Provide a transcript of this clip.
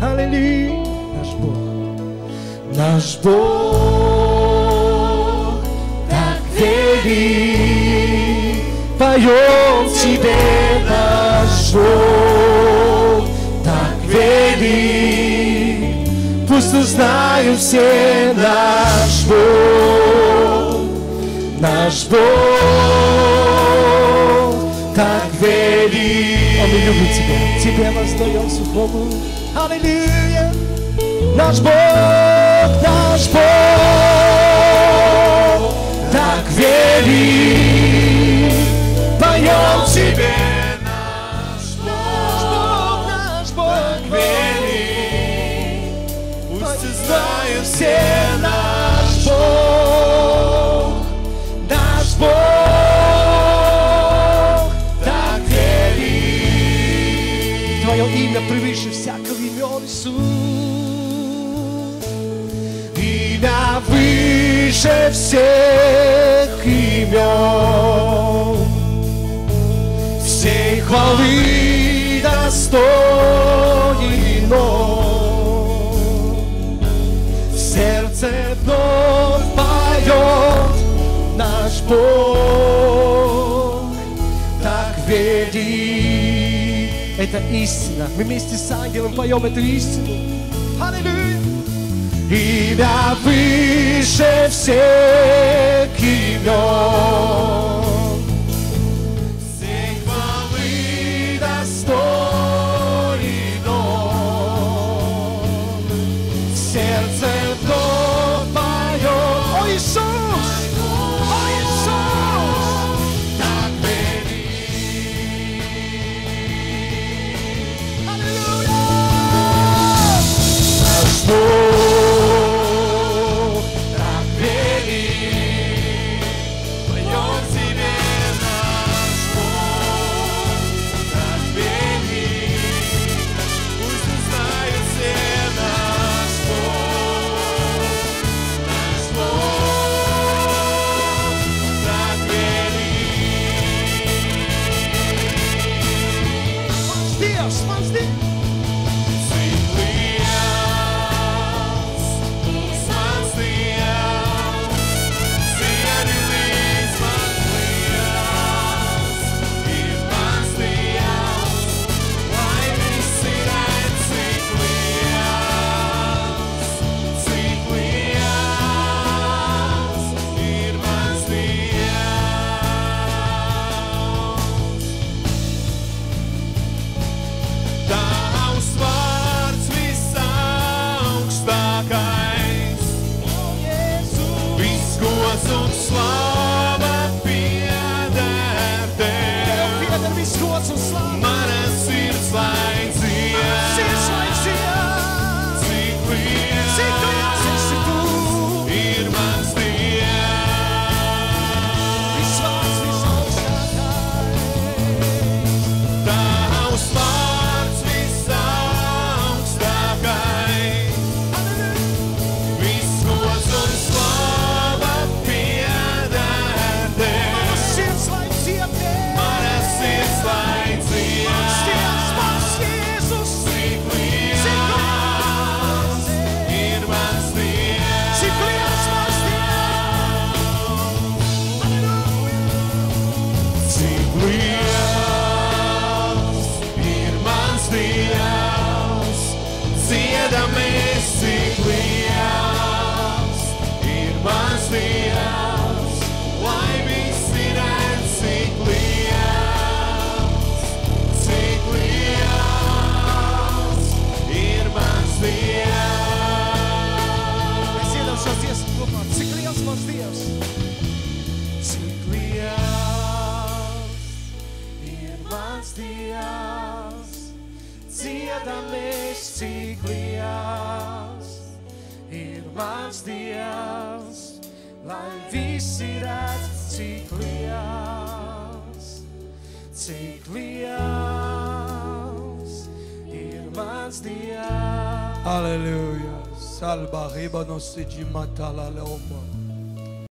Аллилуйя, наш Бог, наш Бог так велик, поем Тебе наш Бог, так велик, пусть узнают все наш Бог, наш Бог так велик. Он любит тебя, тебе воздаем хвалу. Аллилуйя. Наш Бог, наш Бог так велик. Поем тебе наш Бог, наш Бог велик. Пусть знают все наш Твое имя превыше всякого имен Иисус. Имя выше всех имен. Всей хвалы достоин Он. Сердце вновь поет наш Бог, так велик. Это истина. Мы вместе с ангелом поем эту истину. Аллилуйя. Имя выше всех имен. Liels ir mans Dievs, lai visi redz, cik liels, cik liels ir mans Dievs. Hallelujah. Salba riba no siji matala leomba.